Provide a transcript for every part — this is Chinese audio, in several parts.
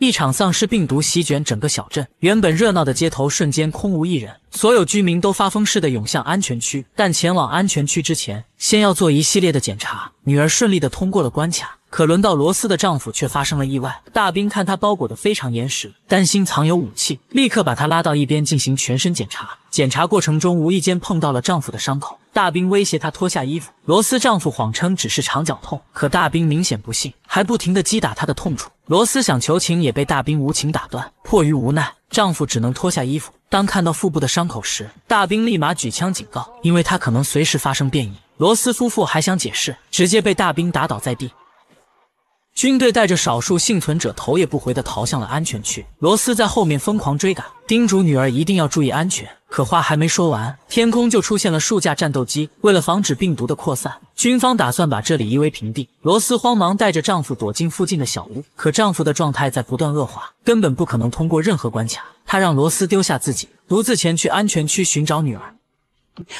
一场丧尸病毒席卷整个小镇，原本热闹的街头瞬间空无一人，所有居民都发疯似的涌向安全区。但前往安全区之前，先要做一系列的检查。女儿顺利的通过了关卡。可轮到罗斯的丈夫却发生了意外。大兵看他包裹的非常严实，担心藏有武器，立刻把他拉到一边进行全身检查。检查过程中无意间碰到了丈夫的伤口，大兵威胁他脱下衣服。罗斯丈夫谎称只是肠绞痛，可大兵明显不信，还不停的击打他的痛处。罗斯想求情，也被大兵无情打断。迫于无奈，丈夫只能脱下衣服。当看到腹部的伤口时，大兵立马举枪警告，因为他可能随时发生变异。罗斯夫妇还想解释，直接被大兵打倒在地。军队带着少数幸存者头也不回地逃向了安全区，罗斯在后面疯狂追赶，叮嘱女儿一定要注意安全。可话还没说完，天空就出现了数架战斗机。为了防止病毒的扩散，军方打算把这里夷为平地。罗斯慌忙带着丈夫躲进附近的小屋，可丈夫的状态在不断恶化，根本不可能通过任何关卡。他让罗斯丢下自己，独自前去安全区寻找女儿。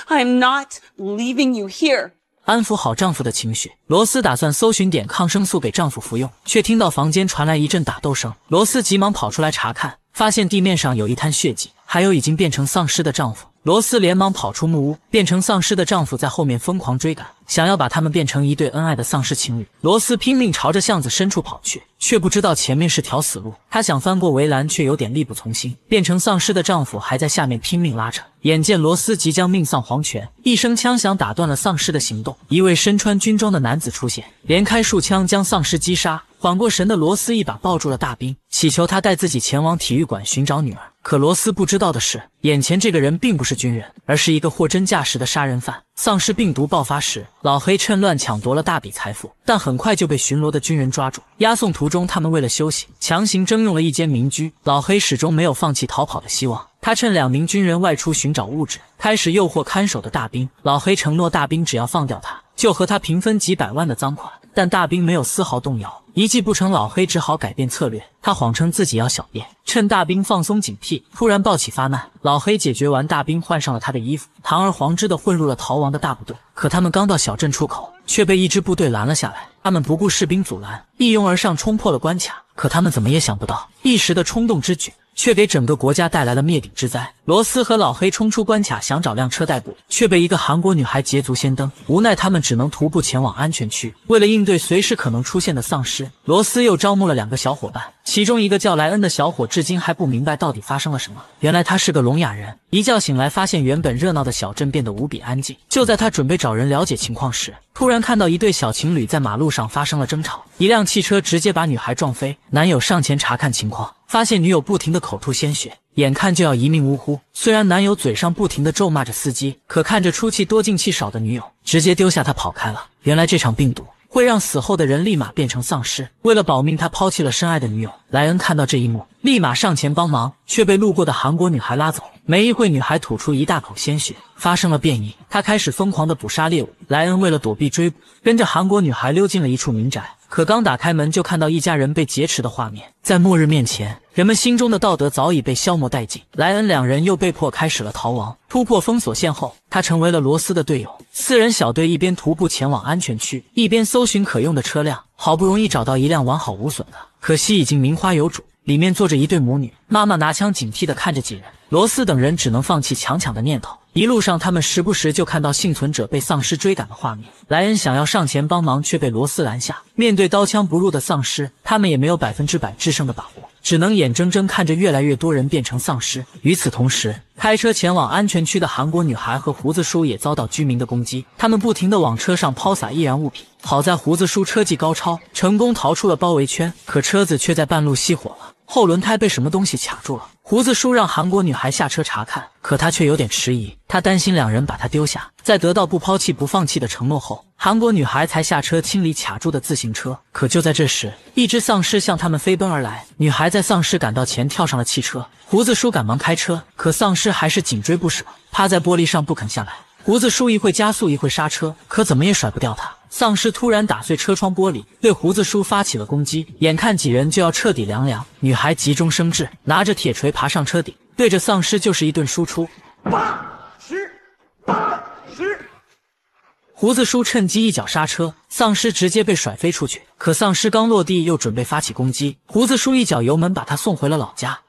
I'm not leaving you here. 安抚好丈夫的情绪，罗斯打算搜寻点抗生素给丈夫服用，却听到房间传来一阵打斗声。罗斯急忙跑出来查看，发现地面上有一滩血迹，还有已经变成丧尸的丈夫。罗斯连忙跑出木屋，变成丧尸的丈夫在后面疯狂追赶，想要把他们变成一对恩爱的丧尸情侣。罗斯拼命朝着巷子深处跑去，却不知道前面是条死路。他想翻过围栏，却有点力不从心。变成丧尸的丈夫还在下面拼命拉扯。眼见罗斯即将命丧黄泉，一声枪响打断了丧尸的行动。一位身穿军装的男子出现，连开数枪将丧尸击杀。缓过神的罗斯一把抱住了大兵，祈求他带自己前往体育馆寻找女儿。可罗斯不知道的是，眼前这个人并不是军人，而是一个货真价实的杀人犯。丧尸病毒爆发时，老黑趁乱抢夺了大笔财富，但很快就被巡逻的军人抓住。押送途中，他们为了休息，强行征用了一间民居。老黑始终没有放弃逃跑的希望，他趁两名军人外出寻找物质，开始诱惑看守的大兵。老黑承诺大兵只要放掉他，就和他平分几百万的赃款。但大兵没有丝毫动摇，一计不成，老黑只好改变策略。他谎称自己要小便，趁大兵放松警惕，突然暴起发难。老黑解决完大兵，换上了他的衣服，堂而皇之的混入了逃亡的大部队。可他们刚到小镇出口，却被一支部队拦了下来。他们不顾士兵阻拦，一拥而上冲破了关卡。可他们怎么也想不到，一时的冲动之举。却给整个国家带来了灭顶之灾。罗斯和老黑冲出关卡，想找辆车代步，却被一个韩国女孩捷足先登。无奈他们只能徒步前往安全区。为了应对随时可能出现的丧尸，罗斯又招募了两个小伙伴。其中一个叫莱恩的小伙，至今还不明白到底发生了什么。原来他是个聋哑人。一觉醒来，发现原本热闹的小镇变得无比安静。就在他准备找人了解情况时，突然看到一对小情侣在马路上发生了争吵，一辆汽车直接把女孩撞飞。男友上前查看情况，发现女友不停的口吐鲜血，眼看就要一命呜呼。虽然男友嘴上不停的咒骂着司机，可看着出气多进气少的女友，直接丢下他跑开了。原来这场病毒。会让死后的人立马变成丧尸。为了保命，他抛弃了深爱的女友。莱恩看到这一幕，立马上前帮忙，却被路过的韩国女孩拉走。没一会，女孩吐出一大口鲜血，发生了变异。她开始疯狂的捕杀猎物。莱恩为了躲避追捕，跟着韩国女孩溜进了一处民宅。可刚打开门，就看到一家人被劫持的画面。在末日面前，人们心中的道德早已被消磨殆尽。莱恩两人又被迫开始了逃亡。突破封锁线后，他成为了罗斯的队友。四人小队一边徒步前往安全区，一边搜寻可用的车辆。好不容易找到一辆完好无损的，可惜已经名花有主。里面坐着一对母女，妈妈拿枪警惕地看着几人。罗斯等人只能放弃强抢的念头。一路上，他们时不时就看到幸存者被丧尸追赶的画面。莱恩想要上前帮忙，却被罗斯拦下。面对刀枪不入的丧尸，他们也没有百分之百制胜的把握，只能眼睁睁看着越来越多人变成丧尸。与此同时，开车前往安全区的韩国女孩和胡子叔也遭到居民的攻击。他们不停地往车上抛洒易燃物品。好在胡子叔车技高超，成功逃出了包围圈，可车子却在半路熄火了。后轮胎被什么东西卡住了？胡子叔让韩国女孩下车查看，可他却有点迟疑，他担心两人把他丢下。在得到不抛弃不放弃的承诺后，韩国女孩才下车清理卡住的自行车。可就在这时，一只丧尸向他们飞奔而来，女孩在丧尸赶到前跳上了汽车。胡子叔赶忙开车，可丧尸还是紧追不舍，趴在玻璃上不肯下来。胡子叔一会加速一会刹车，可怎么也甩不掉他。丧尸突然打碎车窗玻璃，对胡子叔发起了攻击。眼看几人就要彻底凉凉，女孩急中生智，拿着铁锤爬上车顶，对着丧尸就是一顿输出。八十，八十。胡子叔趁机一脚刹车，丧尸直接被甩飞出去。可丧尸刚落地，又准备发起攻击，胡子叔一脚油门把他送回了老家。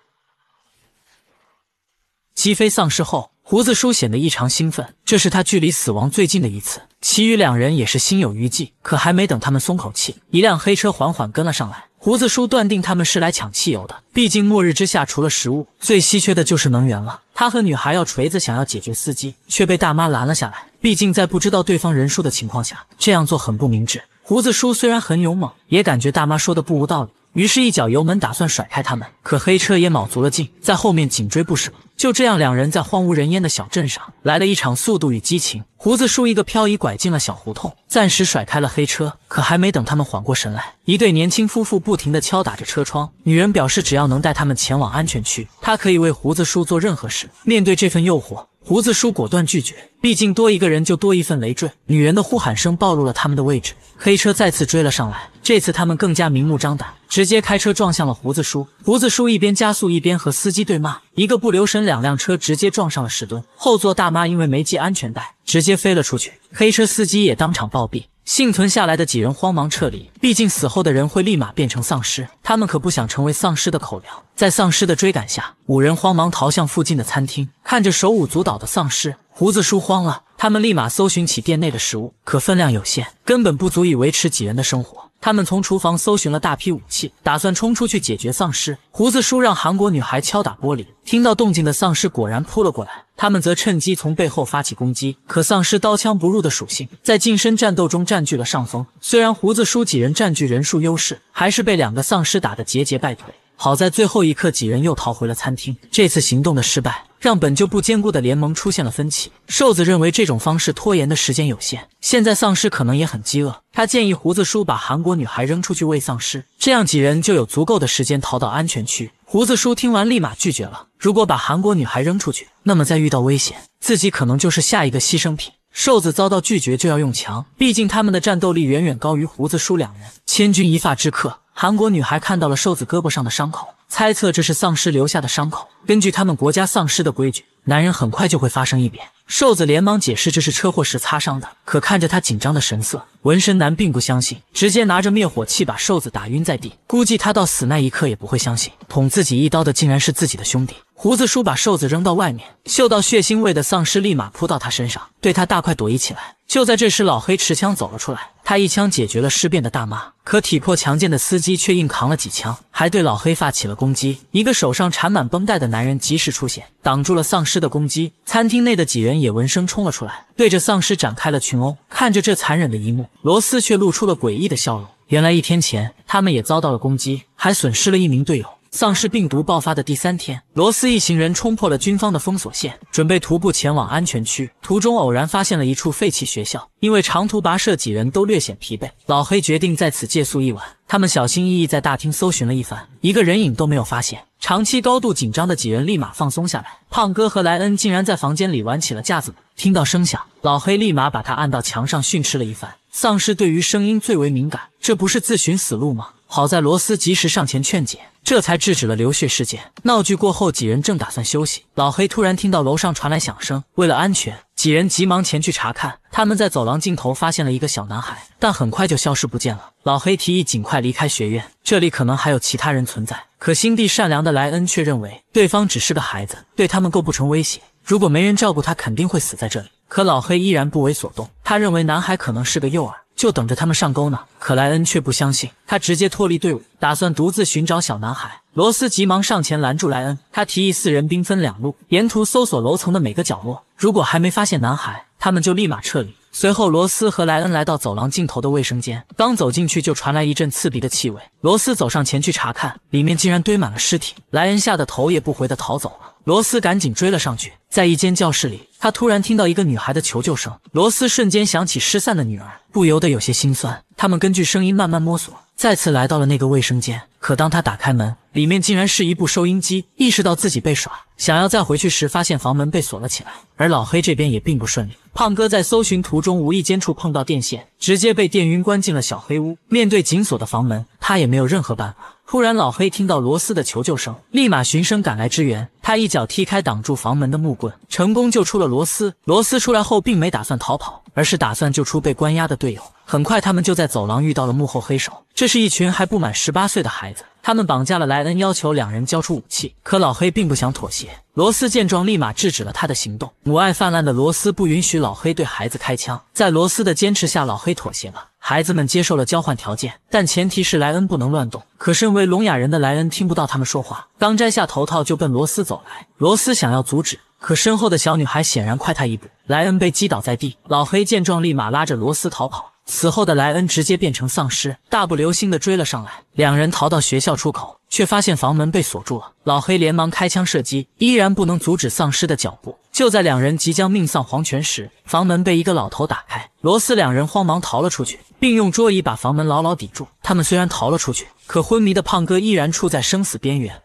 击飞丧尸后，胡子叔显得异常兴奋，这是他距离死亡最近的一次。其余两人也是心有余悸，可还没等他们松口气，一辆黑车缓缓跟了上来。胡子叔断定他们是来抢汽油的，毕竟末日之下除了食物，最稀缺的就是能源了。他和女孩要锤子，想要解决司机，却被大妈拦了下来。毕竟在不知道对方人数的情况下，这样做很不明智。胡子叔虽然很勇猛，也感觉大妈说的不无道理。于是，一脚油门，打算甩开他们。可黑车也卯足了劲，在后面紧追不舍。就这样，两人在荒无人烟的小镇上来了一场速度与激情。胡子叔一个漂移，拐进了小胡同，暂时甩开了黑车。可还没等他们缓过神来，一对年轻夫妇不停地敲打着车窗。女人表示，只要能带他们前往安全区，她可以为胡子叔做任何事。面对这份诱惑，胡子叔果断拒绝。毕竟多一个人就多一份累赘。女人的呼喊声暴露了他们的位置，黑车再次追了上来。这次他们更加明目张胆，直接开车撞向了胡子叔。胡子叔一边加速一边和司机对骂，一个不留神，两辆车直接撞上了石墩。后座大妈因为没系安全带，直接飞了出去。黑车司机也当场暴毙。幸存下来的几人慌忙撤离，毕竟死后的人会立马变成丧尸，他们可不想成为丧尸的口粮。在丧尸的追赶下，五人慌忙逃向附近的餐厅，看着手舞足蹈的丧尸。胡子叔慌了，他们立马搜寻起店内的食物，可分量有限，根本不足以维持几人的生活。他们从厨房搜寻了大批武器，打算冲出去解决丧尸。胡子叔让韩国女孩敲打玻璃，听到动静的丧尸果然扑了过来，他们则趁机从背后发起攻击。可丧尸刀枪不入的属性，在近身战斗中占据了上风。虽然胡子叔几人占据人数优势，还是被两个丧尸打得节节败退。好在最后一刻，几人又逃回了餐厅。这次行动的失败，让本就不坚固的联盟出现了分歧。瘦子认为这种方式拖延的时间有限，现在丧尸可能也很饥饿。他建议胡子叔把韩国女孩扔出去喂丧尸，这样几人就有足够的时间逃到安全区。胡子叔听完立马拒绝了。如果把韩国女孩扔出去，那么在遇到危险，自己可能就是下一个牺牲品。瘦子遭到拒绝就要用强，毕竟他们的战斗力远远高于胡子叔两人。千钧一发之刻。韩国女孩看到了瘦子胳膊上的伤口，猜测这是丧尸留下的伤口。根据他们国家丧尸的规矩，男人很快就会发生异变。瘦子连忙解释这是车祸时擦伤的，可看着他紧张的神色，纹身男并不相信，直接拿着灭火器把瘦子打晕在地。估计他到死那一刻也不会相信，捅自己一刀的竟然是自己的兄弟。胡子叔把瘦子扔到外面，嗅到血腥味的丧尸立马扑到他身上，对他大快朵颐起来。就在这时，老黑持枪走了出来，他一枪解决了尸变的大妈，可体魄强健的司机却硬扛了几枪，还对老黑发起了攻击。一个手上缠满绷带的男人及时出现，挡住了丧尸的攻击。餐厅内的几人也闻声冲了出来，对着丧尸展开了群殴。看着这残忍的一幕，罗斯却露出了诡异的笑容。原来一天前，他们也遭到了攻击，还损失了一名队友。丧尸病毒爆发的第三天，罗斯一行人冲破了军方的封锁线，准备徒步前往安全区。途中偶然发现了一处废弃学校，因为长途跋涉，几人都略显疲惫。老黑决定在此借宿一晚。他们小心翼翼在大厅搜寻了一番，一个人影都没有发现。长期高度紧张的几人立马放松下来。胖哥和莱恩竟然在房间里玩起了架子鼓。听到声响，老黑立马把他按到墙上训斥了一番。丧尸对于声音最为敏感，这不是自寻死路吗？好在罗斯及时上前劝解。这才制止了流血事件。闹剧过后，几人正打算休息，老黑突然听到楼上传来响声。为了安全，几人急忙前去查看。他们在走廊尽头发现了一个小男孩，但很快就消失不见了。老黑提议尽快离开学院，这里可能还有其他人存在。可心地善良的莱恩却认为对方只是个孩子，对他们构不成威胁。如果没人照顾他，肯定会死在这里。可老黑依然不为所动，他认为男孩可能是个诱饵。就等着他们上钩呢。可莱恩却不相信，他直接脱离队伍，打算独自寻找小男孩。罗斯急忙上前拦住莱恩，他提议四人兵分两路，沿途搜索楼层的每个角落。如果还没发现男孩，他们就立马撤离。随后，罗斯和莱恩来到走廊尽头的卫生间，刚走进去就传来一阵刺鼻的气味。罗斯走上前去查看，里面竟然堆满了尸体。莱恩吓得头也不回的逃走了。罗斯赶紧追了上去，在一间教室里，他突然听到一个女孩的求救声。罗斯瞬间想起失散的女儿，不由得有些心酸。他们根据声音慢慢摸索，再次来到了那个卫生间。可当他打开门，里面竟然是一部收音机。意识到自己被耍，想要再回去时，发现房门被锁了起来。而老黑这边也并不顺利。胖哥在搜寻途中无意间触碰到电线，直接被电晕，关进了小黑屋。面对紧锁的房门。他也没有任何办法。突然，老黑听到罗斯的求救声，立马循声赶来支援。他一脚踢开挡住房门的木棍，成功救出了罗斯。罗斯出来后，并没打算逃跑，而是打算救出被关押的队友。很快，他们就在走廊遇到了幕后黑手。这是一群还不满十八岁的孩子，他们绑架了莱恩，要求两人交出武器。可老黑并不想妥协。罗斯见状，立马制止了他的行动。母爱泛滥的罗斯不允许老黑对孩子开枪。在罗斯的坚持下，老黑妥协了。孩子们接受了交换条件，但前提是莱恩不能乱动。可身为聋哑人的莱恩听不到他们说话，刚摘下头套就奔罗斯走来。罗斯想要阻止。可身后的小女孩显然快他一步，莱恩被击倒在地。老黑见状，立马拉着罗斯逃跑。此后的莱恩直接变成丧尸，大步流星的追了上来。两人逃到学校出口，却发现房门被锁住了。老黑连忙开枪射击，依然不能阻止丧尸的脚步。就在两人即将命丧黄泉时，房门被一个老头打开。罗斯两人慌忙逃了出去，并用桌椅把房门牢牢抵住。他们虽然逃了出去，可昏迷的胖哥依然处在生死边缘。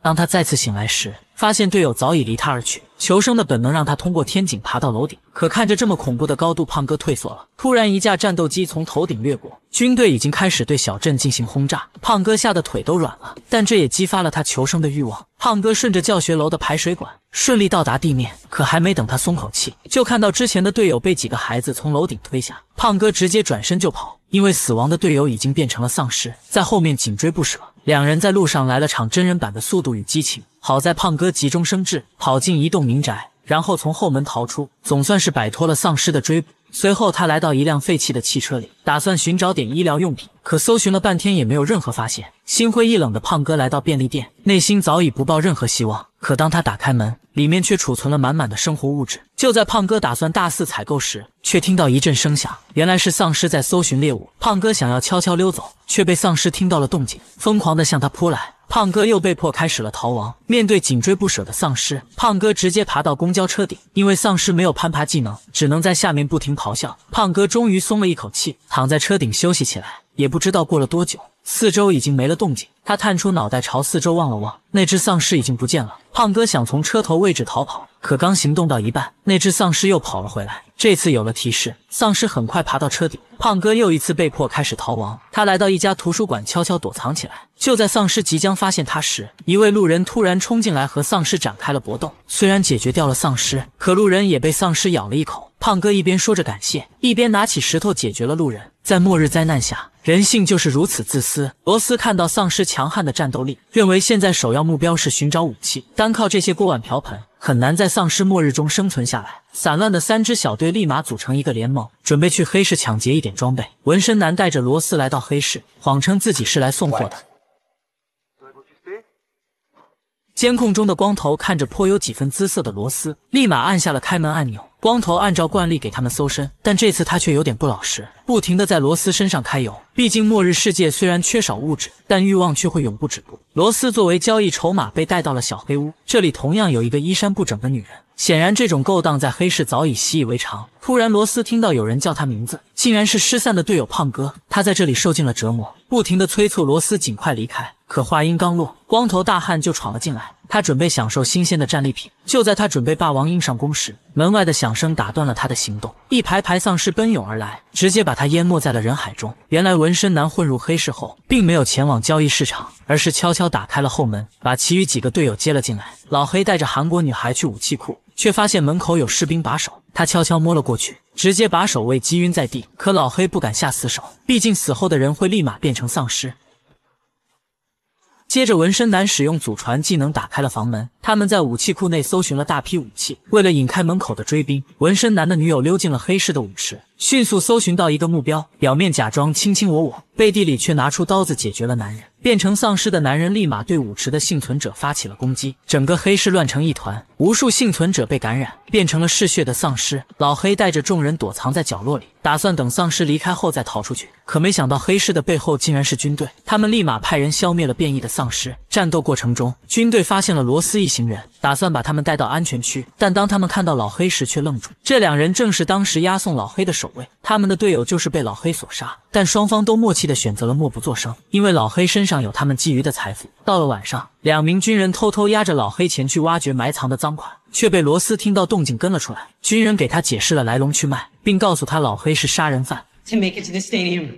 当他再次醒来时，发现队友早已离他而去。求生的本能让他通过天井爬到楼顶，可看着这么恐怖的高度，胖哥退缩了。突然，一架战斗机从头顶掠过，军队已经开始对小镇进行轰炸。胖哥吓得腿都软了，但这也激发了他求生的欲望。胖哥顺着教学楼的排水管顺利到达地面，可还没等他松口气，就看到之前的队友被几个孩子从楼顶推下。胖哥直接转身就跑，因为死亡的队友已经变成了丧尸，在后面紧追不舍。两人在路上来了场真人版的《速度与激情》，好在胖哥急中生智，跑进一栋民宅，然后从后门逃出，总算是摆脱了丧尸的追捕。随后，他来到一辆废弃的汽车里，打算寻找点医疗用品，可搜寻了半天也没有任何发现。心灰意冷的胖哥来到便利店，内心早已不抱任何希望。可当他打开门，里面却储存了满满的生活物质。就在胖哥打算大肆采购时，却听到一阵声响，原来是丧尸在搜寻猎物。胖哥想要悄悄溜走，却被丧尸听到了动静，疯狂地向他扑来。胖哥又被迫开始了逃亡。面对紧追不舍的丧尸，胖哥直接爬到公交车顶，因为丧尸没有攀爬技能，只能在下面不停咆哮。胖哥终于松了一口气，躺在车顶休息起来。也不知道过了多久。四周已经没了动静，他探出脑袋朝四周望了望，那只丧尸已经不见了。胖哥想从车头位置逃跑，可刚行动到一半，那只丧尸又跑了回来。这次有了提示，丧尸很快爬到车顶，胖哥又一次被迫开始逃亡。他来到一家图书馆，悄悄躲藏起来。就在丧尸即将发现他时，一位路人突然冲进来，和丧尸展开了搏斗。虽然解决掉了丧尸，可路人也被丧尸咬了一口。胖哥一边说着感谢，一边拿起石头解决了路人。在末日灾难下，人性就是如此自私。罗斯看到丧尸强悍的战斗力，认为现在首要目标是寻找武器。单靠这些锅碗瓢盆，很难在丧尸末日中生存下来。散乱的三支小队立马组成一个联盟，准备去黑市抢劫一点装备。纹身男带着罗斯来到黑市，谎称自己是来送货的。监控中的光头看着颇有几分姿色的罗斯，立马按下了开门按钮。光头按照惯例给他们搜身，但这次他却有点不老实，不停的在罗斯身上揩油。毕竟末日世界虽然缺少物质，但欲望却会永不止步。罗斯作为交易筹码被带到了小黑屋，这里同样有一个衣衫不整的女人。显然，这种勾当在黑市早已习以为常。突然，罗斯听到有人叫他名字，竟然是失散的队友胖哥。他在这里受尽了折磨，不停的催促罗斯尽快离开。可话音刚落，光头大汉就闯了进来。他准备享受新鲜的战利品。就在他准备霸王硬上弓时，门外的响声打断了他的行动。一排排丧尸奔涌而来，直接把他淹没在了人海中。原来纹身男混入黑市后，并没有前往交易市场，而是悄悄打开了后门，把其余几个队友接了进来。老黑带着韩国女孩去武器库，却发现门口有士兵把守。他悄悄摸了过去，直接把守卫击晕在地。可老黑不敢下死手，毕竟死后的人会立马变成丧尸。接着，纹身男使用祖传技能打开了房门。他们在武器库内搜寻了大批武器。为了引开门口的追兵，纹身男的女友溜进了黑市的舞池，迅速搜寻到一个目标，表面假装卿卿我我，背地里却拿出刀子解决了男人。变成丧尸的男人立马对舞池的幸存者发起了攻击，整个黑市乱成一团，无数幸存者被感染，变成了嗜血的丧尸。老黑带着众人躲藏在角落里，打算等丧尸离开后再逃出去。可没想到黑市的背后竟然是军队，他们立马派人消灭了变异的丧尸。战斗过程中，军队发现了罗斯一行人，打算把他们带到安全区。但当他们看到老黑时，却愣住。这两人正是当时押送老黑的守卫，他们的队友就是被老黑所杀。但双方都默契地选择了默不作声，因为老黑身上有他们觊觎的财富。到了晚上，两名军人偷偷押着老黑前去挖掘埋藏的赃款，却被罗斯听到动静跟了出来。军人给他解释了来龙去脉，并告诉他老黑是杀人犯。To make it to the stadium,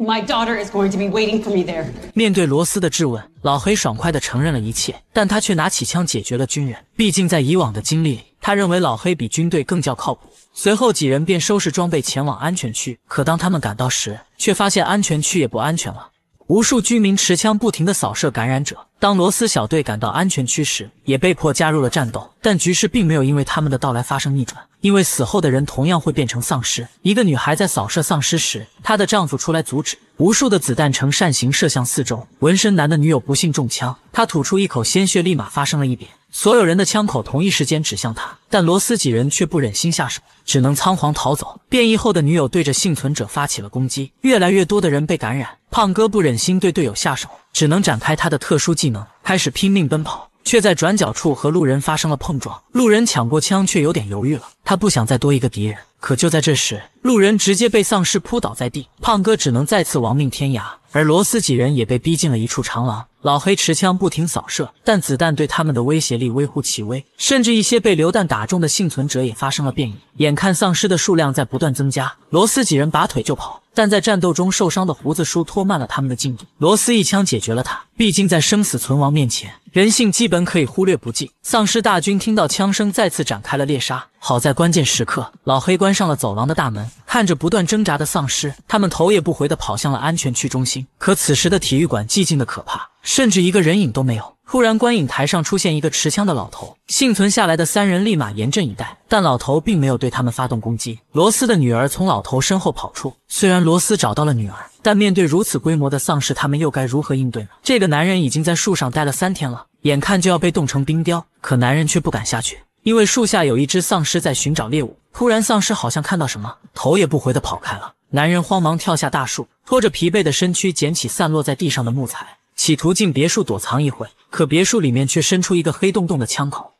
My daughter is going to be waiting for me there. 面对罗斯的质问，老黑爽快的承认了一切，但他却拿起枪解决了军人。毕竟在以往的经历里，他认为老黑比军队更较靠谱。随后几人便收拾装备前往安全区，可当他们赶到时，却发现安全区也不安全了。无数居民持枪不停的扫射感染者。当罗斯小队赶到安全区时，也被迫加入了战斗。但局势并没有因为他们的到来发生逆转，因为死后的人同样会变成丧尸。一个女孩在扫射丧尸时，她的丈夫出来阻止，无数的子弹呈扇形射向四周。纹身男的女友不幸中枪，他吐出一口鲜血，立马发生了异变。所有人的枪口同一时间指向他，但罗斯几人却不忍心下手，只能仓皇逃走。变异后的女友对着幸存者发起了攻击，越来越多的人被感染。胖哥不忍心对队友下手，只能展开他的特殊技能，开始拼命奔跑，却在转角处和路人发生了碰撞。路人抢过枪，却有点犹豫了，他不想再多一个敌人。可就在这时，路人直接被丧尸扑倒在地，胖哥只能再次亡命天涯，而罗斯几人也被逼进了一处长廊。老黑持枪不停扫射，但子弹对他们的威胁力微乎其微，甚至一些被榴弹打中的幸存者也发生了变异。眼看丧尸的数量在不断增加，罗斯几人拔腿就跑，但在战斗中受伤的胡子叔拖慢了他们的进度。罗斯一枪解决了他，毕竟在生死存亡面前，人性基本可以忽略不计。丧尸大军听到枪声，再次展开了猎杀。好在关键时刻，老黑关上了走廊的大门，看着不断挣扎的丧尸，他们头也不回地跑向了安全区中心。可此时的体育馆寂静的可怕，甚至一个人影都没有。突然，观影台上出现一个持枪的老头，幸存下来的三人立马严阵以待，但老头并没有对他们发动攻击。罗斯的女儿从老头身后跑出，虽然罗斯找到了女儿，但面对如此规模的丧尸，他们又该如何应对呢？这个男人已经在树上待了三天了，眼看就要被冻成冰雕，可男人却不敢下去。因为树下有一只丧尸在寻找猎物，突然丧尸好像看到什么，头也不回的跑开了。男人慌忙跳下大树，拖着疲惫的身躯捡起散落在地上的木材，企图进别墅躲藏一会。可别墅里面却伸出一个黑洞洞的枪口。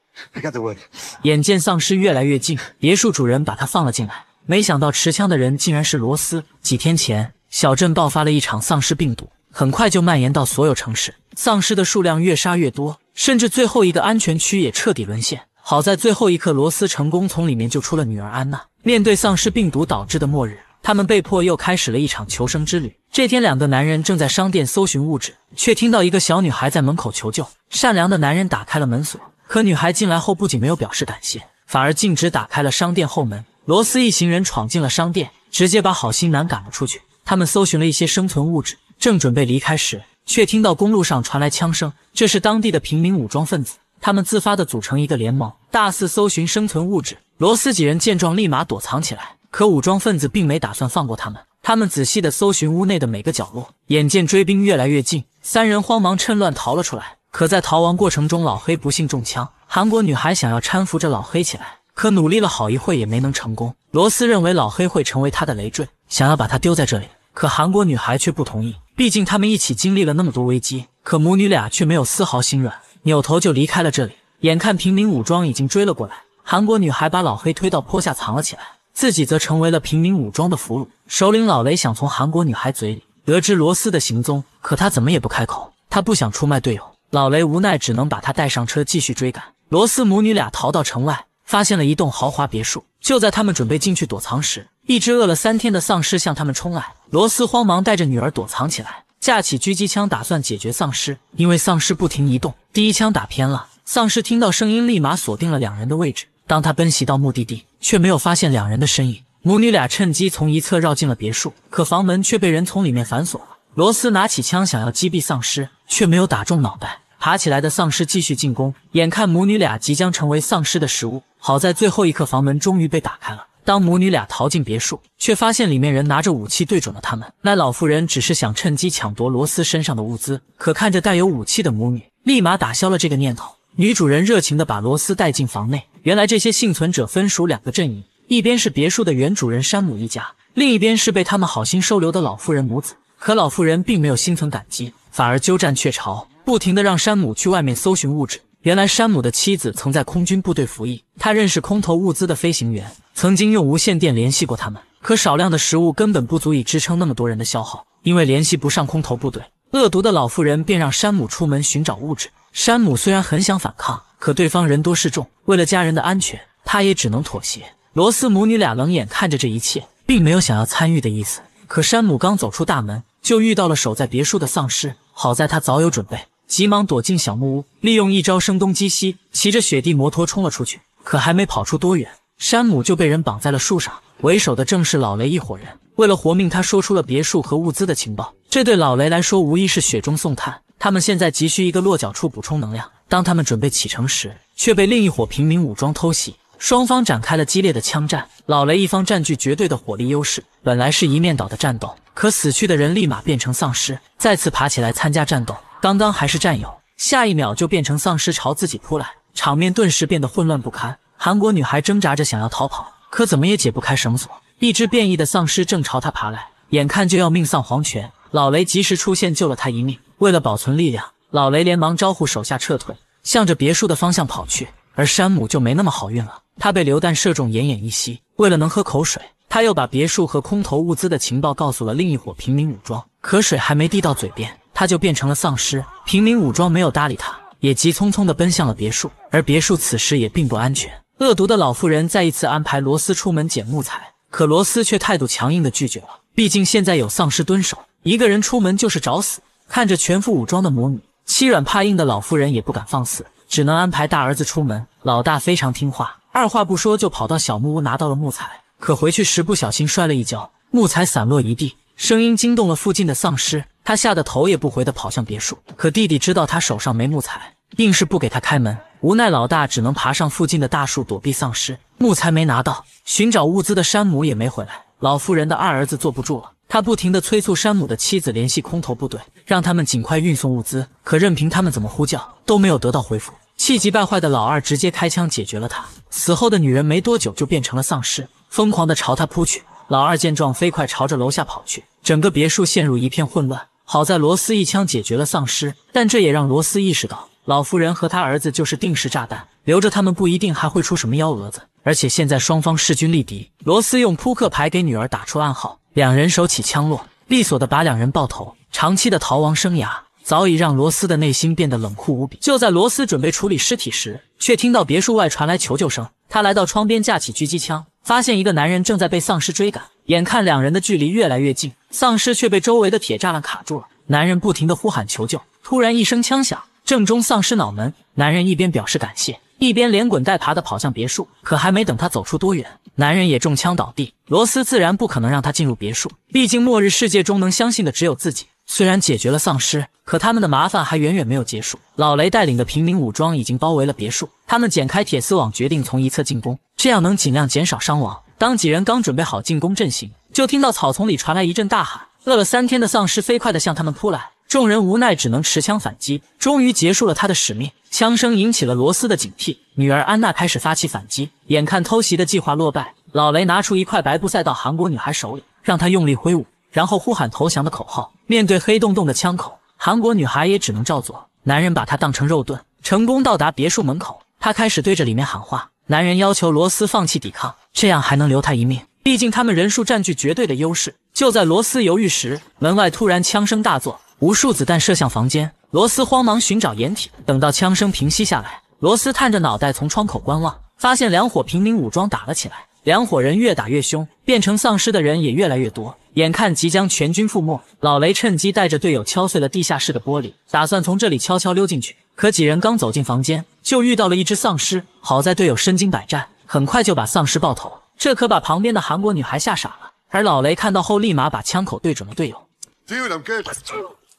眼见丧尸越来越近，别墅主人把他放了进来。没想到持枪的人竟然是罗斯。几天前，小镇爆发了一场丧尸病毒，很快就蔓延到所有城市，丧尸的数量越杀越多，甚至最后一个安全区也彻底沦陷。好在最后一刻，罗斯成功从里面救出了女儿安娜。面对丧尸病毒导致的末日，他们被迫又开始了一场求生之旅。这天，两个男人正在商店搜寻物质，却听到一个小女孩在门口求救。善良的男人打开了门锁，可女孩进来后不仅没有表示感谢，反而径直打开了商店后门。罗斯一行人闯进了商店，直接把好心男赶了出去。他们搜寻了一些生存物质，正准备离开时，却听到公路上传来枪声，这是当地的平民武装分子。他们自发地组成一个联盟，大肆搜寻生存物质。罗斯几人见状，立马躲藏起来。可武装分子并没打算放过他们，他们仔细地搜寻屋内的每个角落。眼见追兵越来越近，三人慌忙趁乱逃了出来。可在逃亡过程中，老黑不幸中枪。韩国女孩想要搀扶着老黑起来，可努力了好一会也没能成功。罗斯认为老黑会成为他的累赘，想要把他丢在这里。可韩国女孩却不同意，毕竟他们一起经历了那么多危机。可母女俩却没有丝毫心软。扭头就离开了这里。眼看平民武装已经追了过来，韩国女孩把老黑推到坡下藏了起来，自己则成为了平民武装的俘虏。首领老雷想从韩国女孩嘴里得知罗斯的行踪，可他怎么也不开口，他不想出卖队友。老雷无奈，只能把他带上车继续追赶。罗斯母女俩逃到城外，发现了一栋豪华别墅。就在他们准备进去躲藏时，一只饿了三天的丧尸向他们冲来。罗斯慌忙带着女儿躲藏起来。架起狙击枪，打算解决丧尸。因为丧尸不停移动，第一枪打偏了。丧尸听到声音，立马锁定了两人的位置。当他奔袭到目的地，却没有发现两人的身影。母女俩趁机从一侧绕进了别墅，可房门却被人从里面反锁了。罗斯拿起枪想要击毙丧尸，却没有打中脑袋。爬起来的丧尸继续进攻，眼看母女俩即将成为丧尸的食物，好在最后一刻房门终于被打开了。当母女俩逃进别墅，却发现里面人拿着武器对准了他们。那老妇人只是想趁机抢夺罗斯身上的物资，可看着带有武器的母女，立马打消了这个念头。女主人热情地把罗斯带进房内。原来这些幸存者分属两个阵营，一边是别墅的原主人山姆一家，另一边是被他们好心收留的老妇人母子。可老妇人并没有心存感激，反而鸠占鹊巢，不停地让山姆去外面搜寻物质。原来山姆的妻子曾在空军部队服役，他认识空投物资的飞行员，曾经用无线电联系过他们。可少量的食物根本不足以支撑那么多人的消耗，因为联系不上空投部队，恶毒的老妇人便让山姆出门寻找物质。山姆虽然很想反抗，可对方人多势众，为了家人的安全，他也只能妥协。罗斯母女俩冷眼看着这一切，并没有想要参与的意思。可山姆刚走出大门，就遇到了守在别墅的丧尸。好在他早有准备，急忙躲进小木屋，利用一招声东击西，骑着雪地摩托冲了出去。可还没跑出多远，山姆就被人绑在了树上。为首的正是老雷一伙人。为了活命，他说出了别墅和物资的情报。这对老雷来说无疑是雪中送炭。他们现在急需一个落脚处补充能量。当他们准备启程时，却被另一伙平民武装偷袭。双方展开了激烈的枪战。老雷一方占据绝对的火力优势。本来是一面倒的战斗，可死去的人立马变成丧尸，再次爬起来参加战斗。刚刚还是战友，下一秒就变成丧尸朝自己扑来，场面顿时变得混乱不堪。韩国女孩挣扎着想要逃跑，可怎么也解不开绳索。一只变异的丧尸正朝他爬来，眼看就要命丧黄泉。老雷及时出现救了他一命。为了保存力量，老雷连忙招呼手下撤退，向着别墅的方向跑去。而山姆就没那么好运了，他被榴弹射中，奄奄一息。为了能喝口水，他又把别墅和空投物资的情报告诉了另一伙平民武装。可水还没递到嘴边，他就变成了丧尸。平民武装没有搭理他，也急匆匆地奔向了别墅。而别墅此时也并不安全。恶毒的老妇人再一次安排罗斯出门捡木材。可罗斯却态度强硬的拒绝了，毕竟现在有丧尸蹲守，一个人出门就是找死。看着全副武装的母女，欺软怕硬的老妇人也不敢放肆，只能安排大儿子出门。老大非常听话，二话不说就跑到小木屋拿到了木材。可回去时不小心摔了一跤，木材散落一地，声音惊动了附近的丧尸，他吓得头也不回的跑向别墅。可弟弟知道他手上没木材，硬是不给他开门。无奈老大只能爬上附近的大树躲避丧尸。木材没拿到，寻找物资的山姆也没回来。老妇人的二儿子坐不住了，他不停地催促山姆的妻子联系空投部队，让他们尽快运送物资。可任凭他们怎么呼叫，都没有得到回复。气急败坏的老二直接开枪解决了他。死后的女人没多久就变成了丧尸，疯狂地朝他扑去。老二见状，飞快朝着楼下跑去。整个别墅陷入一片混乱。好在罗斯一枪解决了丧尸，但这也让罗斯意识到，老妇人和他儿子就是定时炸弹，留着他们不一定还会出什么幺蛾子。而且现在双方势均力敌，罗斯用扑克牌给女儿打出暗号，两人手起枪落，利索的把两人爆头。长期的逃亡生涯早已让罗斯的内心变得冷酷无比。就在罗斯准备处理尸体时，却听到别墅外传来求救声。他来到窗边，架起狙击枪，发现一个男人正在被丧尸追赶。眼看两人的距离越来越近，丧尸却被周围的铁栅栏卡住了。男人不停的呼喊求救，突然一声枪响，正中丧尸脑门。男人一边表示感谢。一边连滚带爬的跑向别墅，可还没等他走出多远，男人也中枪倒地。罗斯自然不可能让他进入别墅，毕竟末日世界中能相信的只有自己。虽然解决了丧尸，可他们的麻烦还远远没有结束。老雷带领的平民武装已经包围了别墅，他们剪开铁丝网，决定从一侧进攻，这样能尽量减少伤亡。当几人刚准备好进攻阵型，就听到草丛里传来一阵大喊，饿了三天的丧尸飞快地向他们扑来。众人无奈，只能持枪反击，终于结束了他的使命。枪声引起了罗斯的警惕，女儿安娜开始发起反击。眼看偷袭的计划落败，老雷拿出一块白布塞到韩国女孩手里，让她用力挥舞，然后呼喊投降的口号。面对黑洞洞的枪口，韩国女孩也只能照做。男人把她当成肉盾，成功到达别墅门口。他开始对着里面喊话。男人要求罗斯放弃抵抗，这样还能留他一命。毕竟他们人数占据绝对的优势。就在罗斯犹豫时，门外突然枪声大作。无数子弹射向房间，罗斯慌忙寻找掩体。等到枪声平息下来，罗斯探着脑袋从窗口观望，发现两伙平民武装打了起来。两伙人越打越凶，变成丧尸的人也越来越多。眼看即将全军覆没，老雷趁机带着队友敲碎了地下室的玻璃，打算从这里悄悄溜进去。可几人刚走进房间，就遇到了一只丧尸。好在队友身经百战，很快就把丧尸爆头。这可把旁边的韩国女孩吓傻了。而老雷看到后，立马把枪口对准了队友。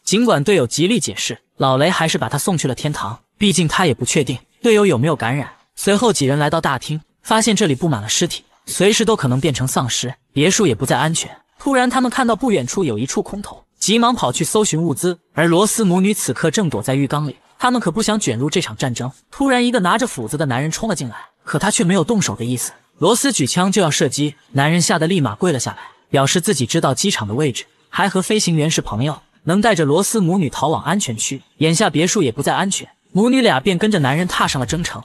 尽管队友极力解释，老雷还是把他送去了天堂。毕竟他也不确定队友有没有感染。随后几人来到大厅，发现这里布满了尸体，随时都可能变成丧尸，别墅也不再安全。突然，他们看到不远处有一处空投，急忙跑去搜寻物资。而罗斯母女此刻正躲在浴缸里，他们可不想卷入这场战争。突然，一个拿着斧子的男人冲了进来，可他却没有动手的意思。罗斯举枪就要射击，男人吓得立马跪了下来，表示自己知道机场的位置，还和飞行员是朋友。能带着罗斯母女逃往安全区，眼下别墅也不再安全，母女俩便跟着男人踏上了征程。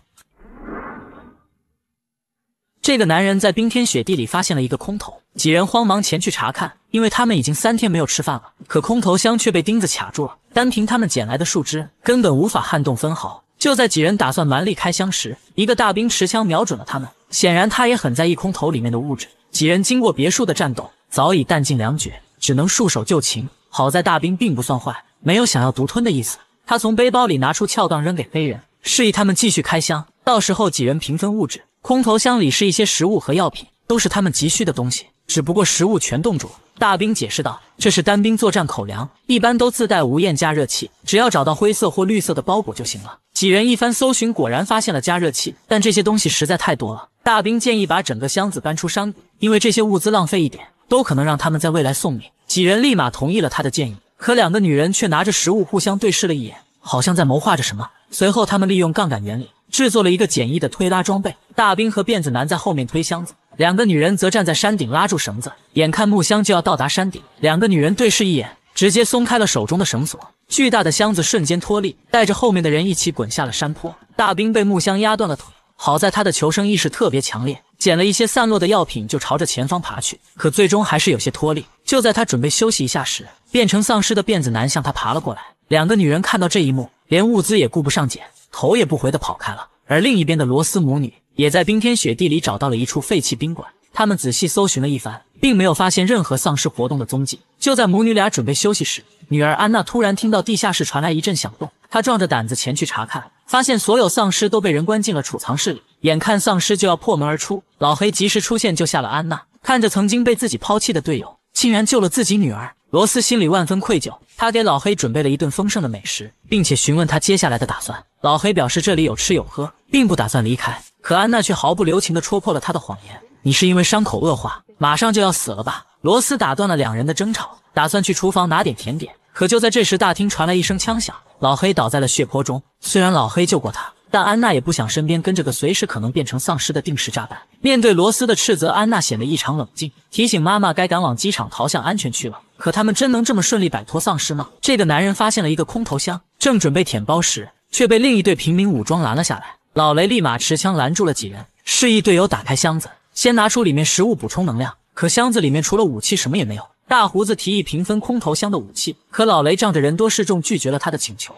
这个男人在冰天雪地里发现了一个空投，几人慌忙前去查看，因为他们已经三天没有吃饭了。可空投箱却被钉子卡住了，单凭他们捡来的树枝，根本无法撼动分毫。就在几人打算蛮力开箱时，一个大兵持枪瞄准了他们，显然他也很在意空投里面的物质。几人经过别墅的战斗，早已弹尽粮绝，只能束手就擒。好在大兵并不算坏，没有想要独吞的意思。他从背包里拿出撬杠扔给飞人，示意他们继续开箱，到时候几人平分物质。空投箱里是一些食物和药品，都是他们急需的东西，只不过食物全冻住。大兵解释道：“这是单兵作战口粮，一般都自带无焰加热器，只要找到灰色或绿色的包裹就行了。”几人一番搜寻，果然发现了加热器，但这些东西实在太多了。大兵建议把整个箱子搬出山谷，因为这些物资浪费一点，都可能让他们在未来送命。几人立马同意了他的建议，可两个女人却拿着食物互相对视了一眼，好像在谋划着什么。随后，他们利用杠杆原理制作了一个简易的推拉装备。大兵和辫子男在后面推箱子。两个女人则站在山顶拉住绳子，眼看木箱就要到达山顶，两个女人对视一眼，直接松开了手中的绳索，巨大的箱子瞬间脱力，带着后面的人一起滚下了山坡。大兵被木箱压断了腿，好在他的求生意识特别强烈，捡了一些散落的药品就朝着前方爬去，可最终还是有些脱力。就在他准备休息一下时，变成丧尸的辫子男向他爬了过来。两个女人看到这一幕，连物资也顾不上捡，头也不回的跑开了。而另一边的罗斯母女。也在冰天雪地里找到了一处废弃宾馆。他们仔细搜寻了一番，并没有发现任何丧尸活动的踪迹。就在母女俩准备休息时，女儿安娜突然听到地下室传来一阵响动。她壮着胆子前去查看，发现所有丧尸都被人关进了储藏室里。眼看丧尸就要破门而出，老黑及时出现救下了安娜。看着曾经被自己抛弃的队友，竟然救了自己女儿，罗斯心里万分愧疚。他给老黑准备了一顿丰盛的美食，并且询问他接下来的打算。老黑表示这里有吃有喝，并不打算离开。可安娜却毫不留情地戳破了他的谎言：“你是因为伤口恶化，马上就要死了吧？”罗斯打断了两人的争吵，打算去厨房拿点甜点。可就在这时，大厅传来一声枪响，老黑倒在了血泊中。虽然老黑救过他，但安娜也不想身边跟着个随时可能变成丧尸的定时炸弹。面对罗斯的斥责，安娜显得异常冷静，提醒妈妈该赶往机场逃向安全区了。可他们真能这么顺利摆脱丧尸吗？这个男人发现了一个空投箱，正准备舔包时，却被另一队平民武装拦了下来。老雷立马持枪拦住了几人，示意队友打开箱子，先拿出里面食物补充能量。可箱子里面除了武器什么也没有。大胡子提议平分空投箱的武器，可老雷仗着人多势众，拒绝了他的请求。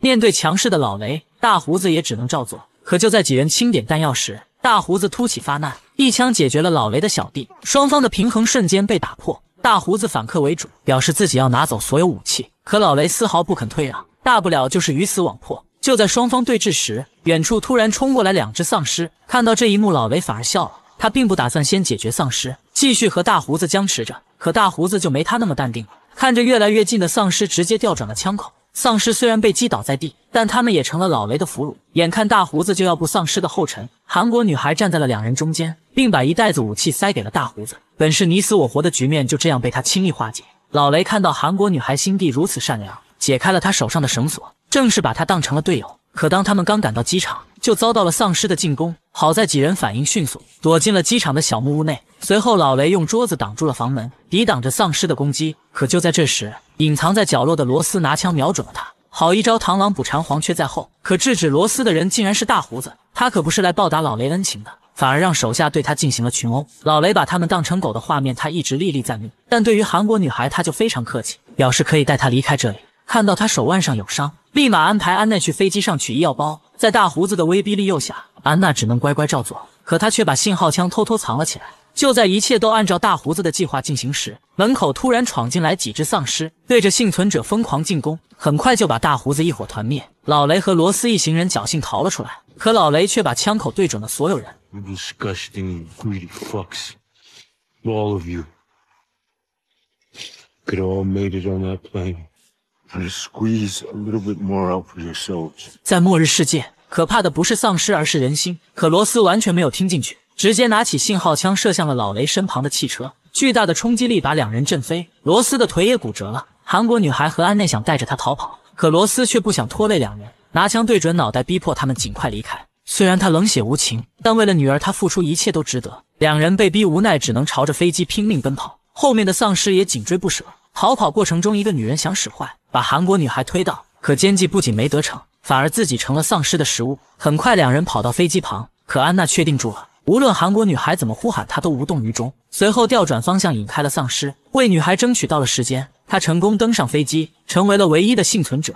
面对强势的老雷，大胡子也只能照做。可就在几人清点弹药时，大胡子突起发难，一枪解决了老雷的小弟，双方的平衡瞬间被打破。大胡子反客为主，表示自己要拿走所有武器。可老雷丝毫不肯退让，大不了就是鱼死网破。就在双方对峙时，远处突然冲过来两只丧尸。看到这一幕，老雷反而笑了。他并不打算先解决丧尸，继续和大胡子僵持着。可大胡子就没他那么淡定了，看着越来越近的丧尸，直接调转了枪口。丧尸虽然被击倒在地，但他们也成了老雷的俘虏。眼看大胡子就要步丧尸的后尘，韩国女孩站在了两人中间，并把一袋子武器塞给了大胡子。本是你死我活的局面就这样被他轻易化解。老雷看到韩国女孩心地如此善良，解开了她手上的绳索，正是把他当成了队友。可当他们刚赶到机场，就遭到了丧尸的进攻。好在几人反应迅速，躲进了机场的小木屋内。随后，老雷用桌子挡住了房门，抵挡着丧尸的攻击。可就在这时，隐藏在角落的罗斯拿枪瞄准了他。好一招螳螂捕蝉，黄雀在后。可制止罗斯的人竟然是大胡子，他可不是来报答老雷恩情的。反而让手下对他进行了群殴，老雷把他们当成狗的画面，他一直历历在目。但对于韩国女孩，他就非常客气，表示可以带她离开这里。看到他手腕上有伤，立马安排安奈去飞机上取医药包。在大胡子的威逼利诱下，安娜只能乖乖照做。可她却把信号枪偷偷藏了起来。就在一切都按照大胡子的计划进行时，门口突然闯进来几只丧尸，对着幸存者疯狂进攻，很快就把大胡子一伙团灭。老雷和罗斯一行人侥幸逃了出来，可老雷却把枪口对准了所有人。You 在末日世界，可怕的不是丧尸，而是人心。可罗斯完全没有听进去，直接拿起信号枪射向了老雷身旁的汽车。巨大的冲击力把两人震飞，罗斯的腿也骨折了。韩国女孩和安内想带着他逃跑，可罗斯却不想拖累两人，拿枪对准脑袋，逼迫他们尽快离开。虽然他冷血无情，但为了女儿，他付出一切都值得。两人被逼无奈，只能朝着飞机拼命奔跑。后面的丧尸也紧追不舍。逃跑过程中，一个女人想使坏，把韩国女孩推倒，可奸计不仅没得逞，反而自己成了丧尸的食物。很快，两人跑到飞机旁，可安娜确定住了，无论韩国女孩怎么呼喊，她都无动于衷。随后调转方向引开了丧尸，为女孩争取到了时间。她成功登上飞机，成为了唯一的幸存者。